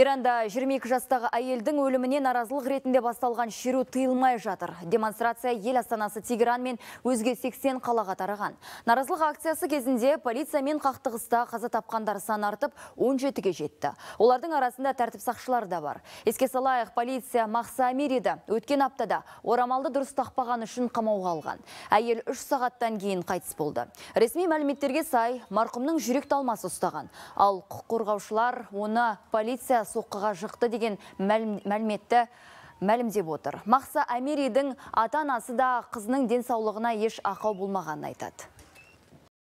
Иранда 22 жастағы әйелдің өліміне наразылық ретінде басталған шеру тыйылмай жатыр. Демонстрация ел астанасы Тегеран мен өзге 80 қалаға тараған. Наразылық акциясы кезінде полиция мен қақтығыста қаза тапқандар саны артып 17-ге жетті. Олардың арасында тәртіп сақшылары да бар. Еске салайық, полиция Мақса Амириді өткен аптада орамалды дұрыс тақпаған үшін қамауға алған. Әйел 3 сағаттан кейін қайтыс болды. Ресми мәліметтерге сай, марқұмның жүрек талмасы ұстаған. Ал құқық қорғаушылар оны полиция соққыға жықты деген мәліметті мәлімдеп отыр. Мақса Америдің ата-анасы да қызының денсаулығына еш ақау болмағанын айтады.